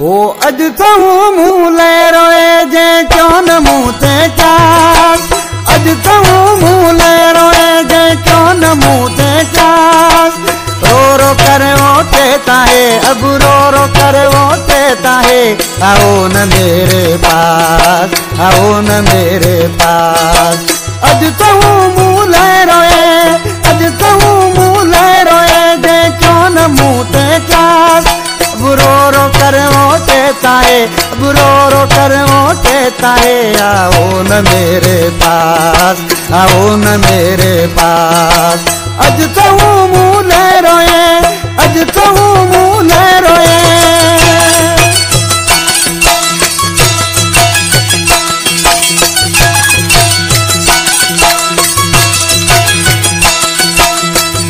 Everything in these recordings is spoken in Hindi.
ओ अज तो मुँह ले रोए जे क्यों न मुँह ते चास अज तो मुँह ले रोए जे क्यों न मुँह ते चास रो रो कर वो कहता है अब रो रो कर वो कहता है आओ न मेरे पास, आओ न मेरे पास। अज तो मुँह ले रोए अज तो मुँह ले रोए जे क्यों न मुँह ते चास बुरो रो कहता है बुरो रो, कर कहता है आओ न मेरे पास, आओ न मेरे पास। अज तो मुँह ले रोए अज तो मुँह ले रोए।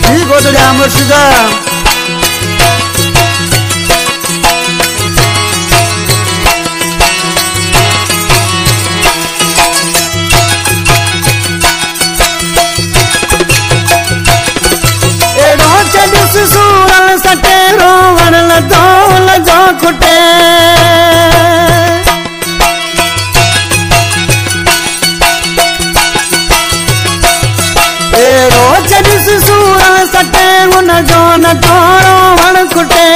ठीक हो तो मुर्शिदा। एड़ो सटे हुन जो न थोरो वण खुटे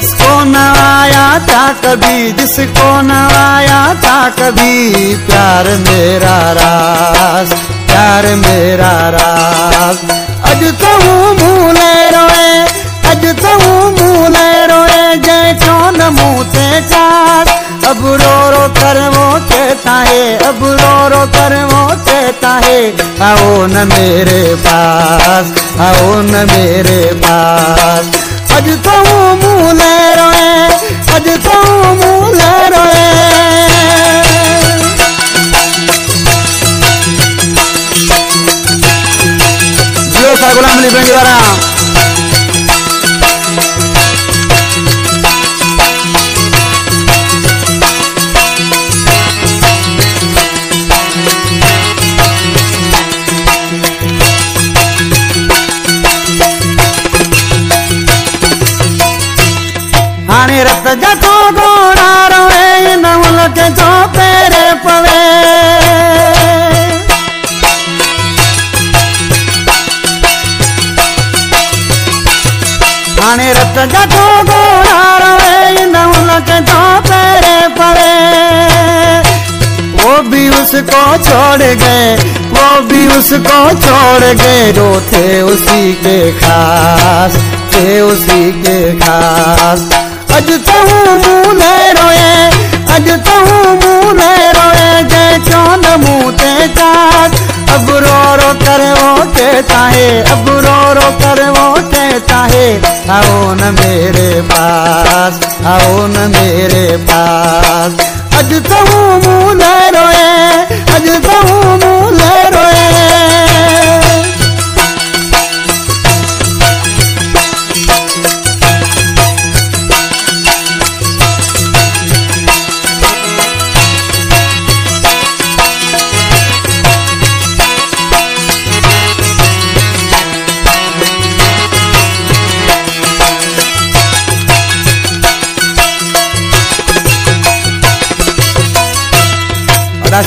जिसको न आया था कभी, जिसको न आया था कभी, प्यार मेरा रास प्यार मेरा रास अज तो मुँह ले रोए, अज तो मुँह ले रोए जय क्यों न मुँह ते चार अब रो रो कर वो कहता है, अब रो रो कर वो कहता है। आओ न मेरे पास, आओ न मेरे पास। अज तो मुँह ले रोए अज तो मुँह ले रोए। जियो सा गुलाम अली बेंज वारा हाणे रत जथो घोड़ा रोए न मुल्क जो पेरे पवे। हाणे रत जथो घोड़ा रोए न मुल्क जो पेरे पवे। वो भी उसको छोड़ गए, वो भी उसको छोड़ गए, जो थे उसी के खास, थे उसी के खास। अज तो ले रोए अज तो ले रोए जे क्यों न ते चास अब रो रो करवो के कहता अब रो रो करवो के कहता आओ न मेरे पास, आओ न मेरे पास। अज तो रोए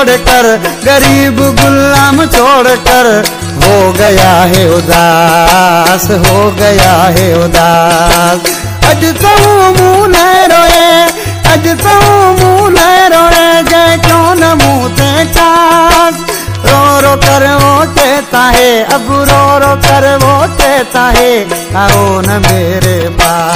गुलाम छोड़ कर गरीब गुलाम छोड़ कर हो गया है उदास, हो गया है उदास। अज तो मुँह ले रोए अज तो मुँह ले रोए, जय क्यों न मुँह ते चास। रो रो कर वो कहता है, अब रो रो कर वो कहता है, आओ न मेरे पास।